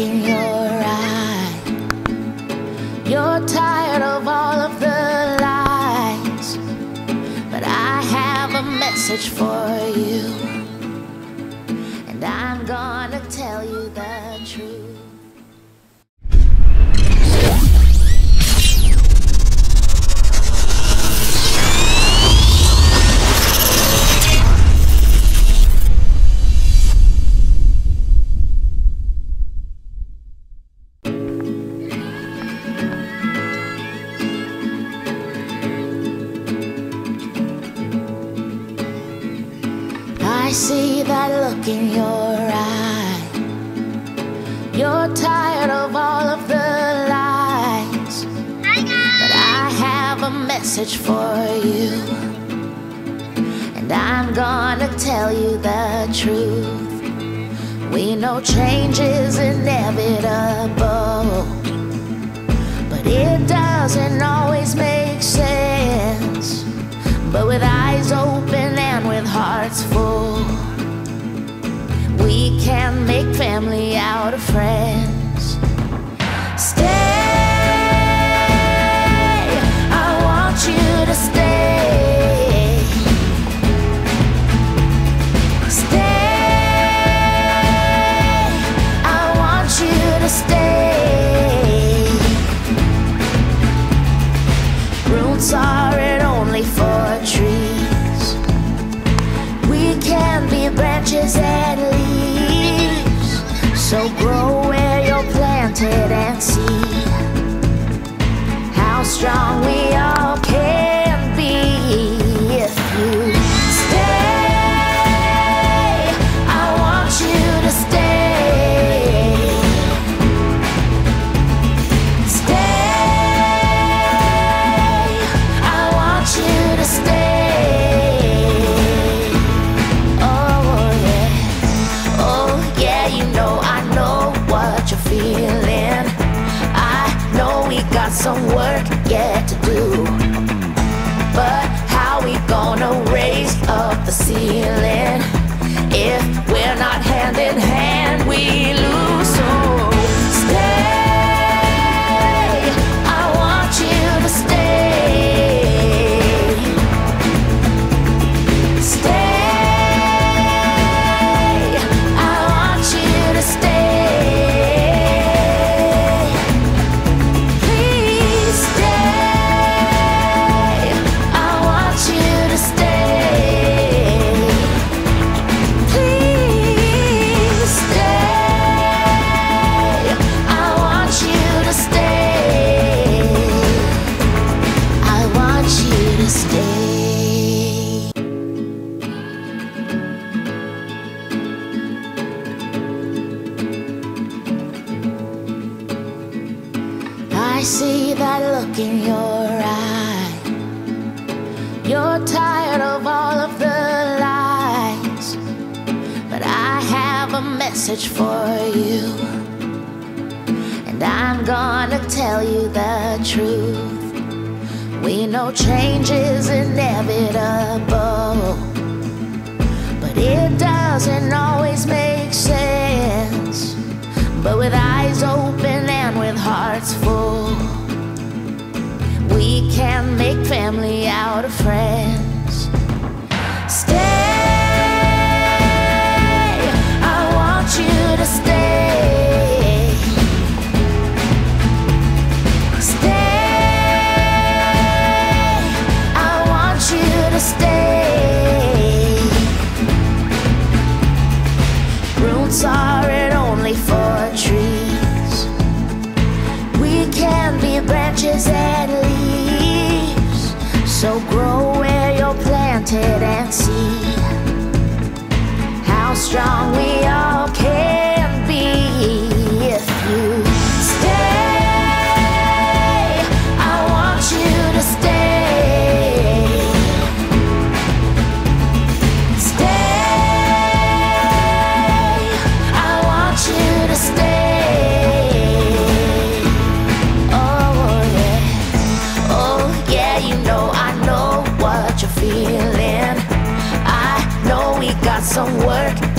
in your eye. You're tired of all of the lies, but I have a message for you, and I'm gonna tell you the truth. I see that look in your eye. You're tired of all of the lies. But I have a message for you. And I'm gonna tell you the truth. We know change is inevitable. But it doesn't always make sense. But with eyes open and with hearts full, family grow where you're planted and see how strong we all some work yet to do. But how we gonna raise up the ceiling I see that look in your eye. You're tired of all of the lies. But I have a message for you. And I'm gonna tell you the truth. We know change is inevitable. But it doesn't always can make family out of friends. Strong we all can be if you stay. I want you to stay. Stay. I want you to stay. Oh yeah. Oh yeah, you know I know what you're feeling. I know we got some work